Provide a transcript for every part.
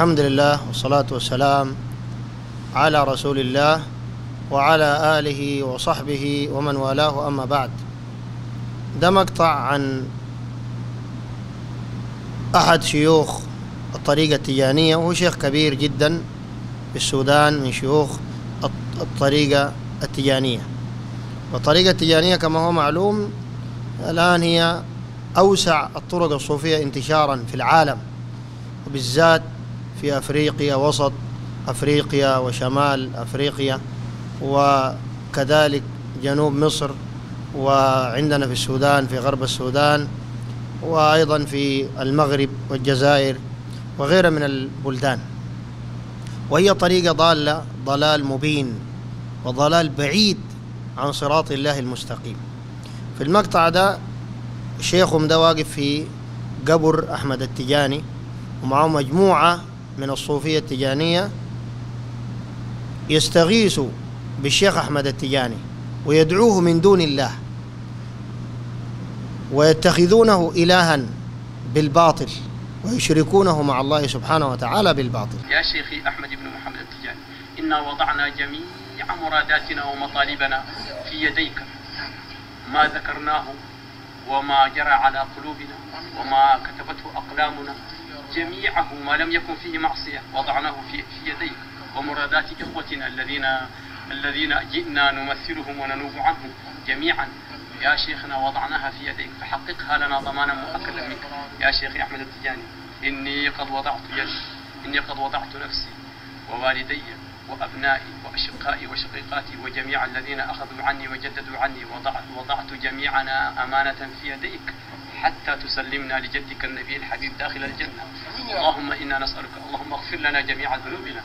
الحمد لله والصلاة والسلام على رسول الله وعلى آله وصحبه ومن والاه أما بعد. ده مقطع عن أحد شيوخ الطريقة التجانية وهو شيخ كبير جدا في السودان من شيوخ الطريقة التجانية والطريقة التجانية كما هو معلوم الآن هي أوسع الطرق الصوفية انتشارا في العالم وبالذات في أفريقيا وسط أفريقيا وشمال أفريقيا وكذلك جنوب مصر وعندنا في السودان في غرب السودان وأيضا في المغرب والجزائر وغيرها من البلدان. وهي طريقة ضالة ضلال مبين وضلال بعيد عن صراط الله المستقيم. في المقطع ده شيخهم ده واقف في قبر أحمد التجاني ومعه مجموعة من الصوفية التجانية يستغيثوا بالشيخ أحمد التجاني ويدعوه من دون الله ويتخذونه إلها بالباطل ويشركونه مع الله سبحانه وتعالى بالباطل. يا شيخي أحمد بن محمد التجاني إنا وضعنا جميع مراداتنا ومطالبنا في يديك. ما ذكرناه وما جرى على قلوبنا وما كتبته أقلامنا جميعه ما لم يكن فيه معصية. وضعناه في, في يديك ومرادات إخوتنا الذين الذين جئنا نمثلهم وننوب عنهم جميعا. يا شيخنا وضعناها في يديك. فحققها لنا ضمانا مؤكدا منك. يا شيخي أحمد التجاني إني قد وضعت يدي إني قد وضعت نفسي ووالدي وأبنائي وأشقائي وشقيقاتي وجميع الذين أخذوا عني وجددوا عني وضعت, وضعت جميعنا أمانة في يديك. حتى تسلمنا لجدك النبي الحبيب داخل الجنة. اللهم إنا نسألك اللهم اغفر لنا جميع ذنوبنا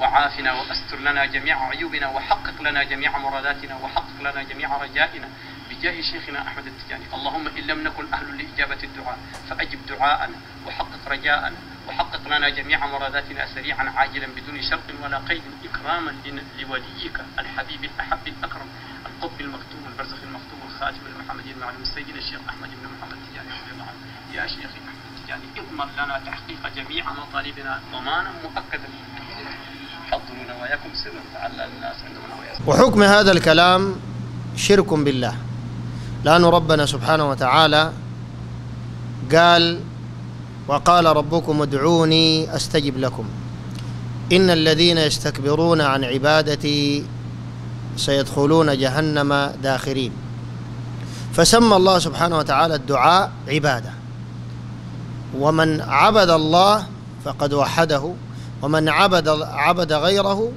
وعافنا وأستر لنا جميع عيوبنا وحقق لنا جميع مراداتنا وحقق لنا جميع رجائنا بجاه شيخنا أحمد التجاني، اللهم إن لم نكن أهل لإجابة الدعاء فأجب دعاءنا وحقق رجاءنا وحقق لنا جميع مراداتنا سريعا عاجلا بدون شرط ولا قيد إكراما لوليك الحبيب الأحب الأكرم القطب المكتوم البرزخ الخاتم المحمدي المعلوم السيد الشيخ أحمد بن محمد التجاني رضي الله. عنه يا شيخي أحمد التجاني اضمن لنا تحقيق جميع مطالبنا ضمانا مؤكدا. حضروا نواياكم سرا لعل الناس عندهم نوايا. وحكم هذا الكلام شرك بالله. لأن ربنا سبحانه وتعالى قال وقال ربكم ادعوني أستجب لكم. إن الذين يستكبرون عن عبادتي سيدخلون جهنم داخرين. فسمى الله سبحانه وتعالى الدعاء عبادة. ومن عبد الله فقد وحده ومن عبد عبد غيره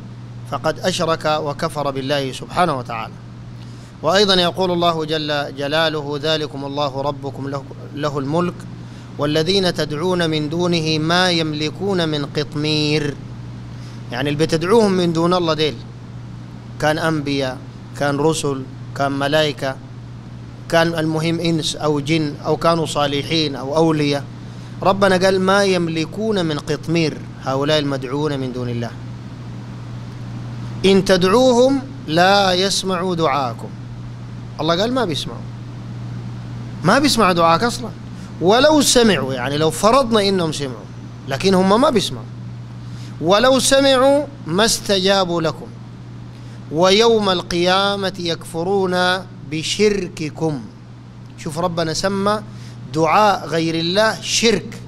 فقد أشرك وكفر بالله سبحانه وتعالى. وأيضا يقول الله جل جلاله ذلكم الله ربكم له, له الملك والذين تدعون من دونه ما يملكون من قطمير. يعني اللي بتدعوهم من دون الله ديل كان أنبياء كان رسل كان ملائكة كان المهم إنس أو جن أو كانوا صالحين أو أولياء. ربنا قال ما يملكون من قطمير. هؤلاء المدعوون من دون الله. إن تدعوهم لا يسمعوا دعاءكم الله قال ما بيسمعوا. ما بيسمعوا دعاءك أصلا. ولو سمعوا يعني لو فرضنا إنهم سمعوا لكن هم ما بيسمعوا. ولو سمعوا ما استجابوا لكم. ويوم القيامة يكفرون بشرككم. شوف ربنا سمى دعاء غير الله شرك.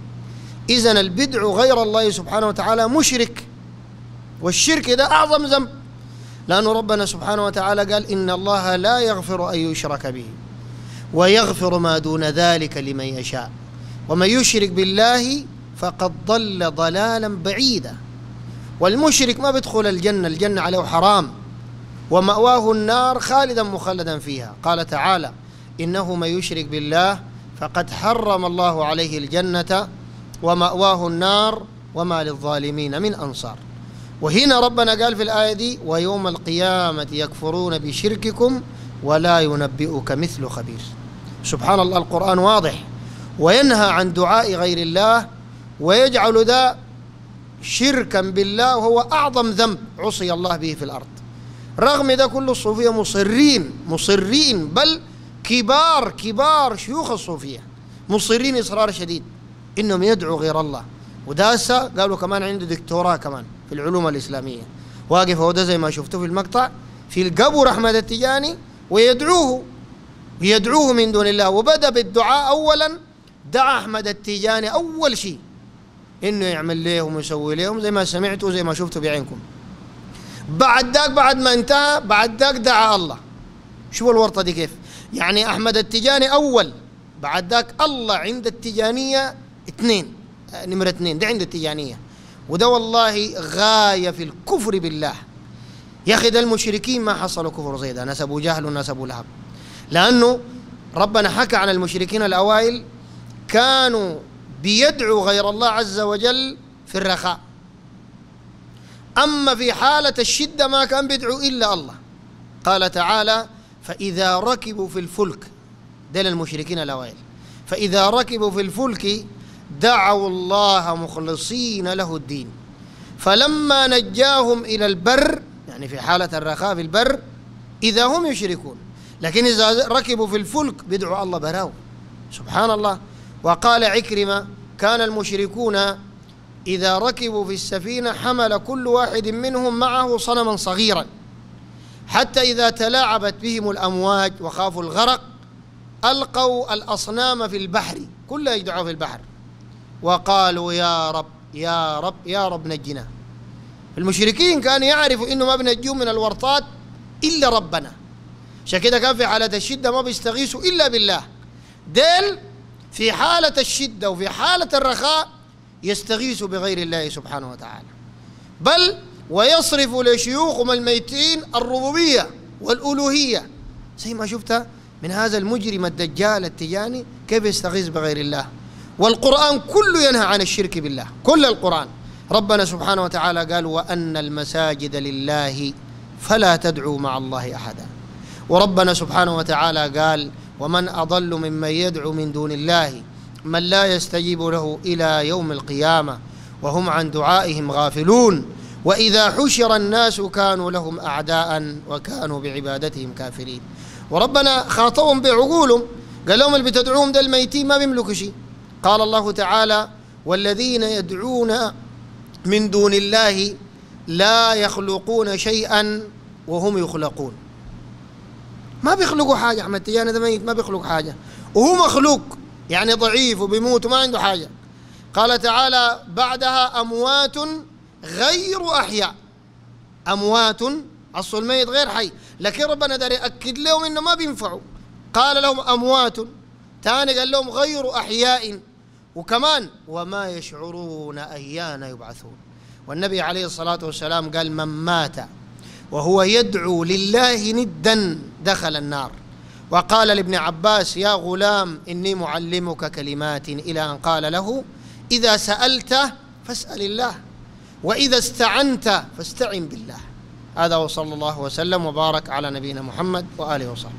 إذن البدع غير الله سبحانه وتعالى مشرك. والشرك ده أعظم ذنب. لأن ربنا سبحانه وتعالى قال إن الله لا يغفر أن يشرك به ويغفر ما دون ذلك لمن يشاء. ومن يشرك بالله فقد ضل ضلالا بعيدا. والمشرك ما بيدخل الجنة الجنة عليه حرام. ومأواه النار خالدا مخلدا فيها. قال تعالى إنه من يشرك بالله فقد حرم الله عليه الجنة ومأواه النار وما للظالمين من أنصار. وهنا ربنا قال في الآية دي ويوم القيامة يكفرون بشرككم ولا ينبئك مثل خبير. سبحان الله القرآن واضح. وينهى عن دعاء غير الله ويجعل ذا شركا بالله وهو أعظم ذنب عصي الله به في الأرض. رغم ذا كل الصوفية مصرين مصرين بل كبار كبار شيوخ الصوفية. مصرين إصرار شديد إنهم يدعوا غير الله. وداسة قالوا كمان عنده دكتوراه كمان في العلوم الإسلامية. واقف هو ده زي ما شفتوا في المقطع في القبر أحمد التجاني ويدعوه يدعوه من دون الله. وبدأ بالدعاء أولا دعا أحمد التجاني أول شيء إنه يعمل لهم ويسوي لهم زي ما سمعتوا زي ما شفتوا بعينكم. بعد ذاك بعد ما انتهى بعد ذاك دعا الله. شوفوا الورطة دي كيف. يعني أحمد التجاني أول بعد ذاك الله عند التجانية اثنين آه، نمرة اثنين ده عند التجانية. وده والله غاية في الكفر بالله. يا أخي ده المشركين ما حصلوا كفر زي ده ناس أبو جهل وناس أبو لهب. لأنه ربنا حكى عن المشركين الأوائل كانوا بيدعوا غير الله عز وجل في الرخاء. أما في حالة الشدة ما كان بيدعو إلا الله. قال تعالى فإذا ركبوا في الفلك دل المشركين الأوائل فإذا ركبوا في الفلك دعوا الله مخلصين له الدين. فلما نجاهم إلى البر يعني في حالة الرخاء في البر إذا هم يشركون. لكن إذا ركبوا في الفلك بيدعوا الله براو. سبحان الله. وقال عكرمة كان المشركون إذا ركبوا في السفينة حمل كل واحد منهم معه صنما صغيرا. حتى إذا تلاعبت بهم الأمواج وخافوا الغرق ألقوا الأصنام في البحر كلها يدعوا في البحر. وقالوا يا رب يا رب يا رب نجنا. المشركين كانوا يعرفوا إنه ما بنجيهم من الورطات إلا ربنا. عشان كده كان في حالة الشدة ما بيستغيثوا إلا بالله. ديل في حالة الشدة وفي حالة الرخاء يستغيثوا بغير الله سبحانه وتعالى. بل ويصرف لشيوخهم الميتين الربوبية والألوهية. زي ما شفتها من هذا المجرم الدجال التجاني كيف يستغيث بغير الله. والقرآن كله ينهى عن الشرك بالله. كل القرآن. ربنا سبحانه وتعالى قال وأن المساجد لله فلا تدعوا مع الله أحدا. وربنا سبحانه وتعالى قال ومن أضل ممن يدعو من دون الله من لا يستجيب له إلى يوم القيامة وهم عن دعائهم غافلون. وإذا حشر الناس كانوا لهم أعداء وكانوا بعبادتهم كافرين. وربنا خاطبهم بعقولهم. قال لهم اللي بتدعوهم ده الميتين ما بيملكوا شيء. قال الله تعالى والذين يدعون من دون الله لا يخلقون شيئا وهم يخلقون. ما بيخلقوا حاجة أحمد تيانا ده ميت ما بيخلق حاجة. وهو مخلوق. يعني ضعيف وبيموت وما عنده حاجة. قال تعالى بعدها أموات غير أحياء. أموات أصل الميت غير حي. لكن ربنا داري أكد لهم إنه ما بينفعوا. قال لهم أموات. ثاني قال لهم غير أحياء. وكمان وما يشعرون أيان يبعثون. والنبي عليه الصلاة والسلام قال من مات وهو يدعو لله ندا دخل النار. وقال لابن عباس يا غلام إني معلمك كلمات. إلى أن قال له إذا سألت فاسأل الله وإذا استعنت فاستعن بالله. هذا وصلى الله وسلم وبارك على نبينا محمد وآله وصحبه.